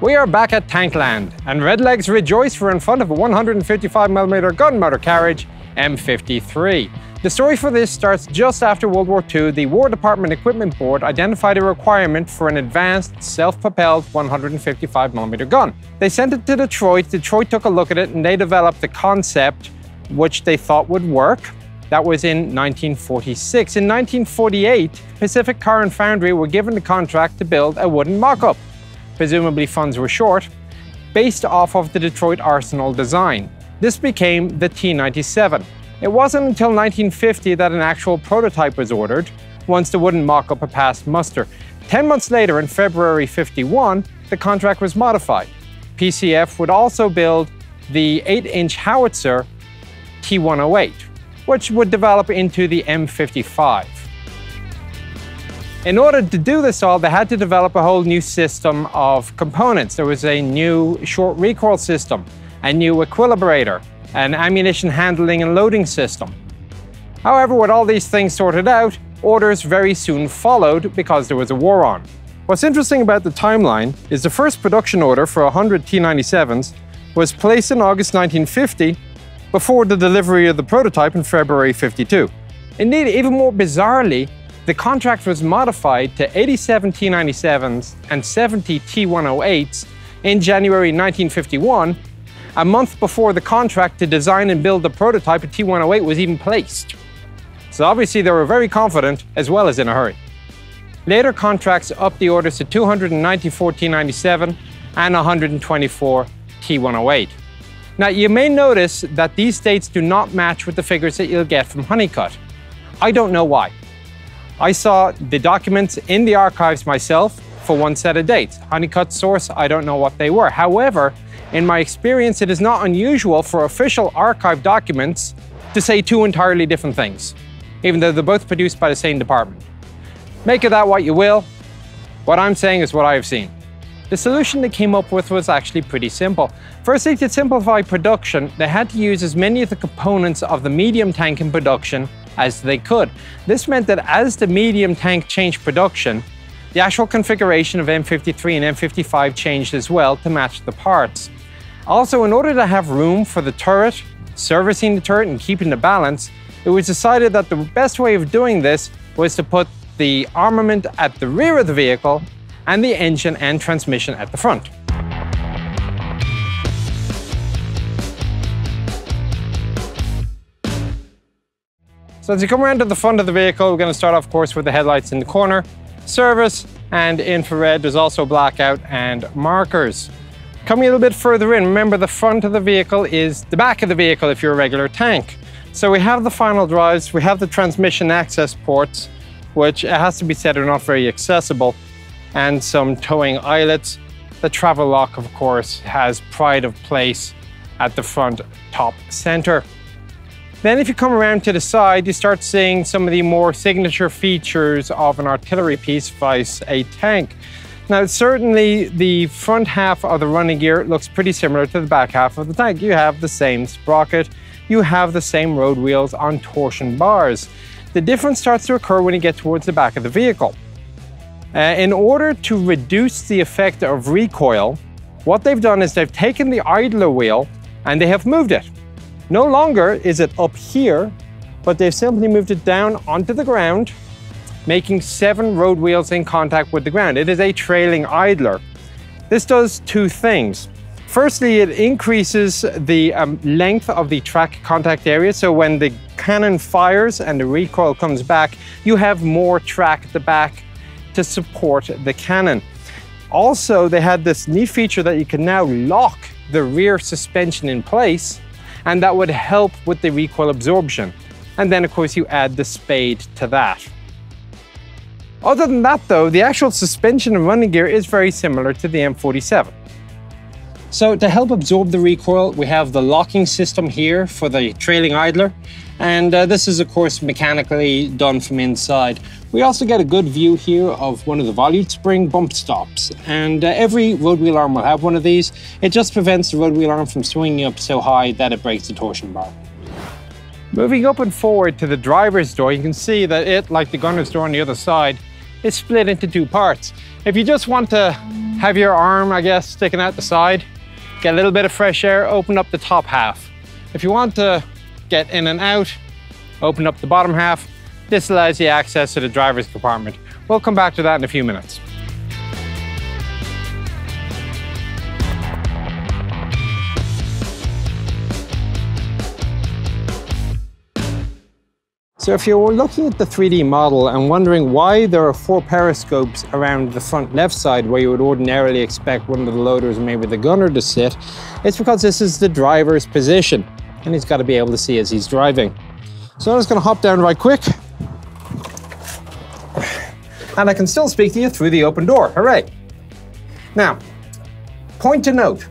We are back at Tankland, and Redlegs rejoice we're in front of a 155mm gun motor carriage, M53. The story for this starts just after World War II. The War Department Equipment Board identified a requirement for an advanced, self-propelled 155mm gun. They sent it to Detroit, Detroit took a look at it, and they developed the concept which they thought would work. That was in 1946. In 1948, Pacific Car and Foundry were given the contract to build a wooden mock-up. Presumably funds were short, based off of the Detroit Arsenal design. This became the T-97. It wasn't until 1950 that an actual prototype was ordered, once the wooden mock-up had passed muster. Ten months later, in February 51, the contract was modified. PCF would also build the 8-inch howitzer T108, which would develop into the M55. In order to do this all, they had to develop a whole new system of components. There was a new short recoil system, a new equilibrator, an ammunition handling and loading system. However, with all these things sorted out, orders very soon followed because there was a war on. What's interesting about the timeline is the first production order for 100 T-97s was placed in August 1950 before the delivery of the prototype in February 52. Indeed, even more bizarrely, the contract was modified to 87 T-97s and 70 T-108s in January 1951 a month before the contract to design and build the prototype of T108 was even placed. So obviously they were very confident as well as in a hurry. Later contracts upped the orders to 294 T97 and 124 T108. Now you may notice that these dates do not match with the figures that you'll get from Hunnicutt. I don't know why. I saw the documents in the archives myself for one set of dates. Hunnicutt source, I don't know what they were. However, in my experience, it is not unusual for official archive documents to say two entirely different things, even though they're both produced by the same department. Make of that what you will. What I'm saying is what I have seen. The solution they came up with was actually pretty simple. Firstly, to simplify production, they had to use as many of the components of the medium tank in production as they could. This meant that as the medium tank changed production, the actual configuration of M53 and M55 changed as well to match the parts. Also, in order to have room for the turret, servicing the turret and keeping the balance, it was decided that the best way of doing this was to put the armament at the rear of the vehicle and the engine and transmission at the front. So as you come around to the front of the vehicle, we're going to start off, of course, with the headlights in the corner, service, and infrared. There's also blackout and markers. Coming a little bit further in, remember the front of the vehicle is the back of the vehicle if you're a regular tank. So we have the final drives, we have the transmission access ports, which it has to be said are not very accessible, and some towing eyelets. The travel lock, of course, has pride of place at the front top center. Then if you come around to the side, you start seeing some of the more signature features of an artillery piece vice a tank. Now, certainly the front half of the running gear looks pretty similar to the back half of the tank. You have the same sprocket, you have the same road wheels on torsion bars. The difference starts to occur when you get towards the back of the vehicle. Uh, in order to reduce the effect of recoil, what they've done is they've taken the idler wheel and they have moved it. No longer is it up here, but they've simply moved it down onto the ground making seven road wheels in contact with the ground. It is a trailing idler. This does two things. Firstly, it increases the um, length of the track contact area. So when the cannon fires and the recoil comes back, you have more track at the back to support the cannon. Also, they had this neat feature that you can now lock the rear suspension in place, and that would help with the recoil absorption. And then, of course, you add the spade to that. Other than that though, the actual suspension and running gear is very similar to the M47. So to help absorb the recoil, we have the locking system here for the trailing idler. And uh, this is of course mechanically done from inside. We also get a good view here of one of the volute spring bump stops. And uh, every road wheel arm will have one of these. It just prevents the road wheel arm from swinging up so high that it breaks the torsion bar. Moving up and forward to the driver's door, you can see that it, like the gunner's door on the other side, is split into two parts. If you just want to have your arm, I guess, sticking out the side, get a little bit of fresh air, open up the top half. If you want to get in and out, open up the bottom half. This allows you access to the driver's compartment. We'll come back to that in a few minutes. So if you're looking at the 3D model and wondering why there are four periscopes around the front left side where you would ordinarily expect one of the loaders, maybe the gunner, to sit, it's because this is the driver's position and he's got to be able to see as he's driving. So I'm just going to hop down right quick and I can still speak to you through the open door. Hooray! Now, point to note,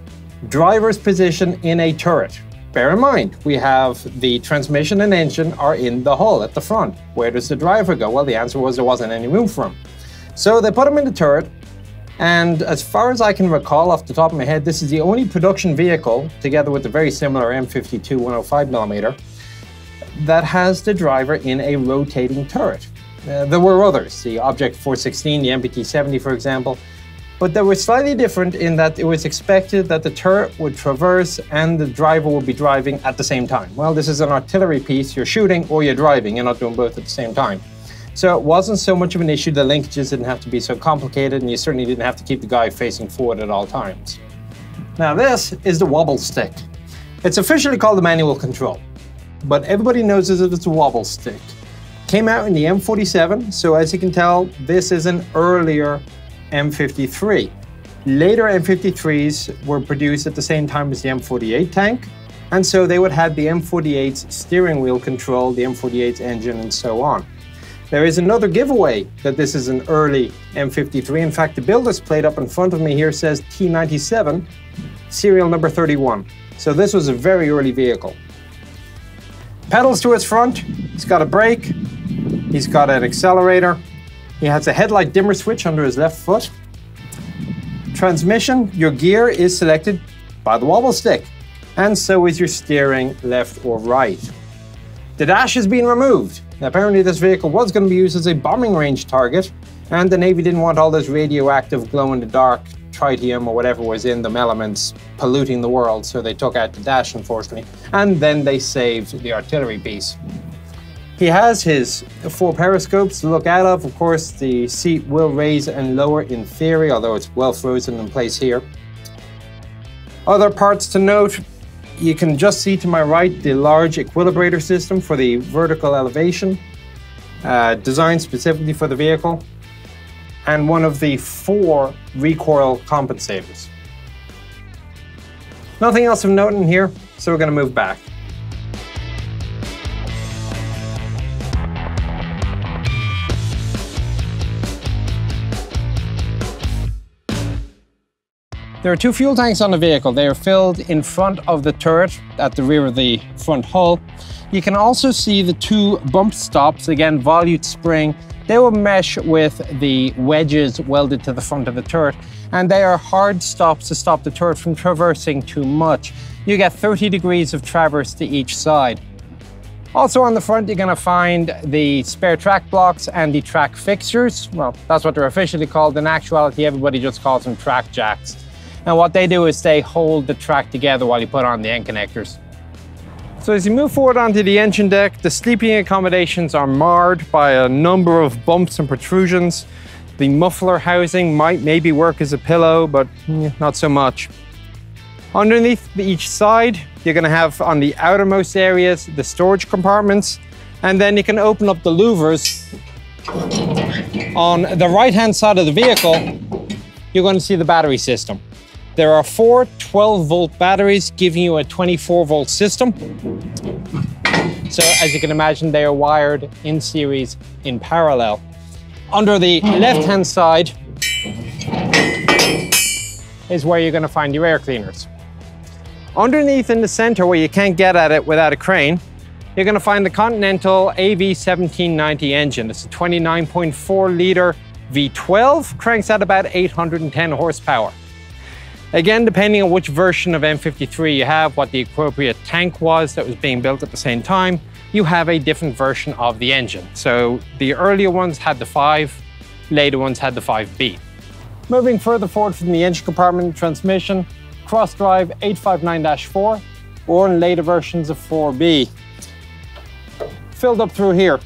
driver's position in a turret. Bear in mind, we have the transmission and engine are in the hull at the front. Where does the driver go? Well, the answer was there wasn't any room for him. So they put him in the turret, and as far as I can recall off the top of my head, this is the only production vehicle, together with the very similar M52 105mm, that has the driver in a rotating turret. Uh, there were others, the Object 416, the MBT 70, for example, but they were slightly different in that it was expected that the turret would traverse and the driver would be driving at the same time. Well, this is an artillery piece, you're shooting or you're driving, you're not doing both at the same time. So it wasn't so much of an issue, the linkages didn't have to be so complicated, and you certainly didn't have to keep the guy facing forward at all times. Now this is the wobble stick. It's officially called the manual control, but everybody knows that it's a wobble stick. Came out in the M47, so as you can tell, this is an earlier M53. Later M53s were produced at the same time as the M48 tank, and so they would have the M48's steering wheel control, the M48's engine, and so on. There is another giveaway that this is an early M53. In fact, the builder's plate up in front of me here says T97, serial number 31. So this was a very early vehicle. Pedals to its front, he's got a brake, he's got an accelerator, he has a headlight dimmer switch under his left foot. Transmission, your gear is selected by the wobble stick, and so is your steering left or right. The dash has been removed. Apparently this vehicle was going to be used as a bombing range target, and the Navy didn't want all this radioactive glow-in-the-dark tritium or whatever was in them elements polluting the world, so they took out the dash, unfortunately, and then they saved the artillery piece. He has his four periscopes to look out of. Of course, the seat will raise and lower in theory, although it's well frozen in place here. Other parts to note, you can just see to my right the large equilibrator system for the vertical elevation, uh, designed specifically for the vehicle, and one of the four recoil compensators. Nothing else of note in here, so we're going to move back. There are two fuel tanks on the vehicle. They are filled in front of the turret at the rear of the front hull. You can also see the two bump stops, again, volute spring. They will mesh with the wedges welded to the front of the turret, and they are hard stops to stop the turret from traversing too much. You get 30 degrees of traverse to each side. Also on the front, you're gonna find the spare track blocks and the track fixtures. Well, that's what they're officially called. In actuality, everybody just calls them track jacks. And what they do is they hold the track together while you put on the end connectors. So as you move forward onto the engine deck, the sleeping accommodations are marred by a number of bumps and protrusions. The muffler housing might maybe work as a pillow, but not so much. Underneath each side, you're gonna have on the outermost areas, the storage compartments, and then you can open up the louvers. On the right-hand side of the vehicle, you're gonna see the battery system. There are four 12 volt batteries giving you a 24 volt system. So as you can imagine, they are wired in series in parallel. Under the left hand side is where you're going to find your air cleaners. Underneath in the center where you can't get at it without a crane, you're going to find the Continental AV1790 engine. It's a 29.4 litre V12, cranks at about 810 horsepower. Again, depending on which version of M53 you have, what the appropriate tank was that was being built at the same time, you have a different version of the engine. So the earlier ones had the 5, later ones had the 5B. Moving further forward from the engine compartment transmission, cross drive 859-4 or in later versions of 4B. Filled up through here.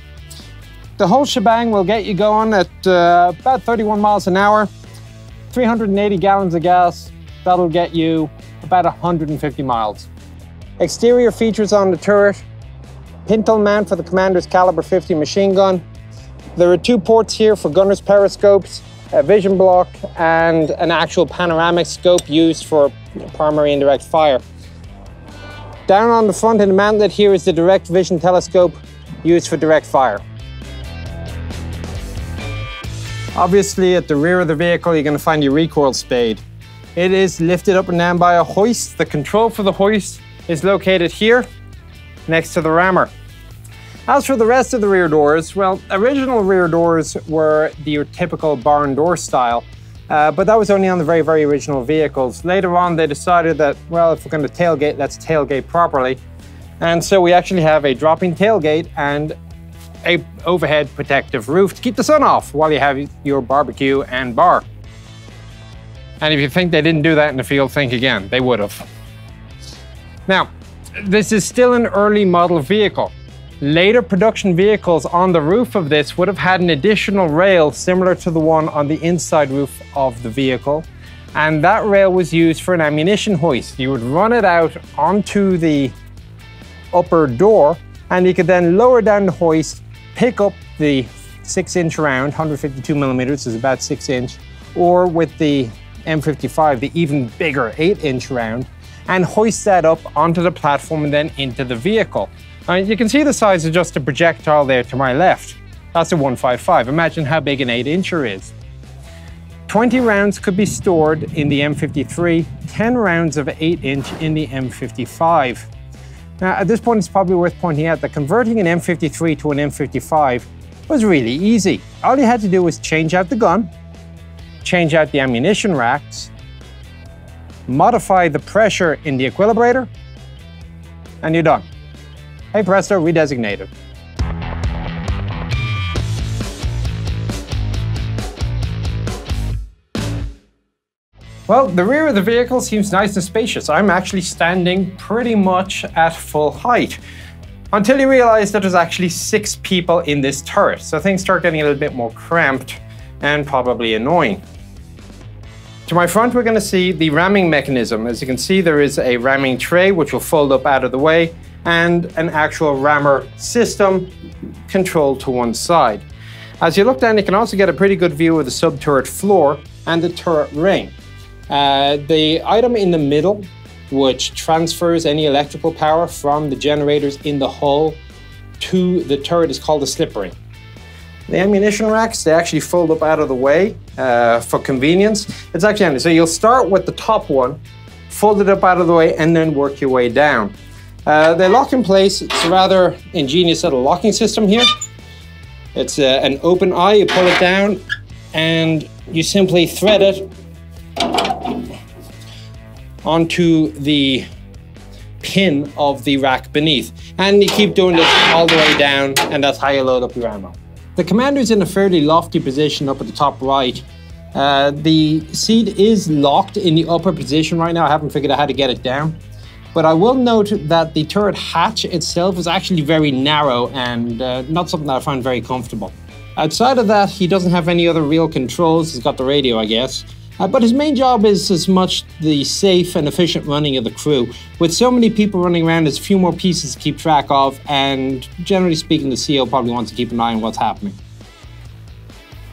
The whole shebang will get you going at uh, about 31 miles an hour, 380 gallons of gas. That'll get you about 150 miles. Exterior features on the turret, pintle mount for the Commander's caliber 50 machine gun. There are two ports here for gunner's periscopes, a vision block, and an actual panoramic scope used for primary and direct fire. Down on the front in the mantlet here is the direct vision telescope used for direct fire. Obviously at the rear of the vehicle you're going to find your recoil spade. It is lifted up and down by a hoist. The control for the hoist is located here next to the rammer. As for the rest of the rear doors, well, original rear doors were the typical barn door style, uh, but that was only on the very, very original vehicles. Later on, they decided that, well, if we're going to tailgate, let's tailgate properly. And so we actually have a dropping tailgate and a overhead protective roof to keep the sun off while you have your barbecue and bar. And if you think they didn't do that in the field, think again, they would have. Now, this is still an early model vehicle. Later production vehicles on the roof of this would have had an additional rail similar to the one on the inside roof of the vehicle. And that rail was used for an ammunition hoist. You would run it out onto the upper door and you could then lower down the hoist, pick up the six inch round, 152 millimeters is about six inch, or with the M55, the even bigger eight inch round, and hoist that up onto the platform and then into the vehicle. You can see the size of just a projectile there to my left. That's a 155. Imagine how big an 8 incher is. 20 rounds could be stored in the M53, 10 rounds of 8 inch in the M55. Now, at this point, it's probably worth pointing out that converting an M53 to an M55 was really easy. All you had to do was change out the gun, change out the ammunition racks, modify the pressure in the equilibrator, and you're done. Hey presto, redesignated. Well, the rear of the vehicle seems nice and spacious. I'm actually standing pretty much at full height. Until you realize that there's actually six people in this turret, so things start getting a little bit more cramped and probably annoying. To my front, we're going to see the ramming mechanism. As you can see, there is a ramming tray which will fold up out of the way and an actual rammer system controlled to one side. As you look down, you can also get a pretty good view of the sub-turret floor and the turret ring. Uh, the item in the middle, which transfers any electrical power from the generators in the hull to the turret is called the slip ring. The ammunition racks, they actually fold up out of the way uh, for convenience. It's actually handy. So you'll start with the top one, fold it up out of the way, and then work your way down. Uh, they lock in place. It's a rather ingenious little locking system here. It's uh, an open eye, you pull it down, and you simply thread it onto the pin of the rack beneath. And you keep doing this all the way down, and that's how you load up your ammo. The commander's in a fairly lofty position up at the top right. Uh, the seat is locked in the upper position right now. I haven't figured out how to get it down. But I will note that the turret hatch itself is actually very narrow and uh, not something that I find very comfortable. Outside of that, he doesn't have any other real controls. He's got the radio, I guess. Uh, but his main job is as much the safe and efficient running of the crew. With so many people running around, there's a few more pieces to keep track of, and generally speaking, the CEO probably wants to keep an eye on what's happening.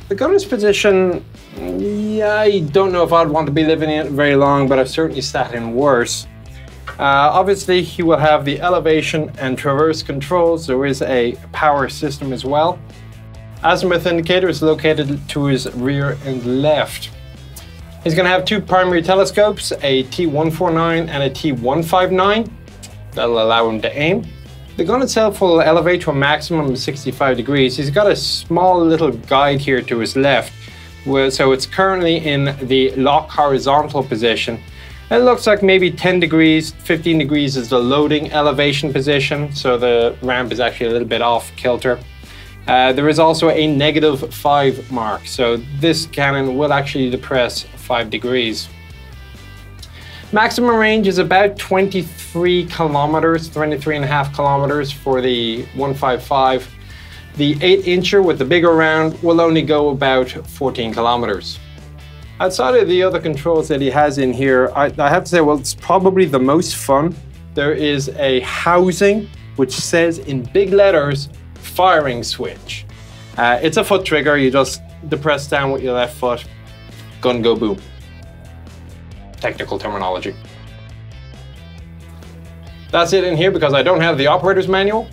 The gunner's position, yeah, I don't know if I'd want to be living in it very long, but I've certainly sat in worse. Uh, obviously, he will have the elevation and traverse controls. There is a power system as well. Azimuth indicator is located to his rear and left. He's going to have two primary telescopes, a T149 and a T159. That'll allow him to aim. The gun itself will elevate to a maximum of 65 degrees. He's got a small little guide here to his left, so it's currently in the lock horizontal position. It looks like maybe 10 degrees, 15 degrees is the loading elevation position, so the ramp is actually a little bit off kilter. Uh, there is also a negative 5 mark, so this cannon will actually depress 5 degrees. Maximum range is about 23 kilometers, 23 and a half kilometers for the 155. The 8 incher with the bigger round will only go about 14 kilometers. Outside of the other controls that he has in here, I, I have to say, well, it's probably the most fun. There is a housing which says in big letters, firing switch. Uh, it's a foot trigger, you just depress down with your left foot, gun go boom technical terminology. That's it in here because I don't have the operator's manual,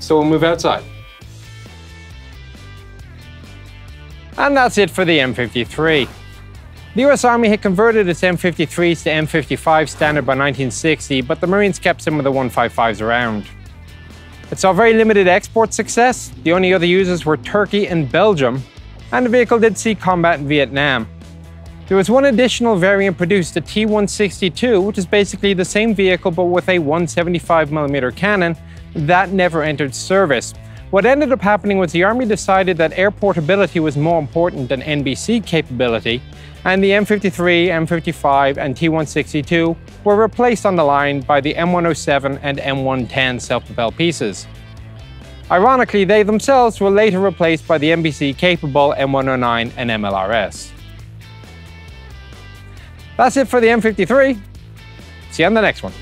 so we'll move outside. And that's it for the M53. The US Army had converted its M53s to M55 standard by 1960, but the Marines kept some of the 155s around. It saw very limited export success. The only other users were Turkey and Belgium, and the vehicle did see combat in Vietnam. There was one additional variant produced, the T-162, which is basically the same vehicle but with a 175mm cannon, that never entered service. What ended up happening was the Army decided that air portability was more important than NBC capability, and the M53, M55, and T-162 were replaced on the line by the M107 and M110 self-propelled pieces. Ironically, they themselves were later replaced by the NBC-capable M109 and MLRS. That's it for the M53. See you on the next one.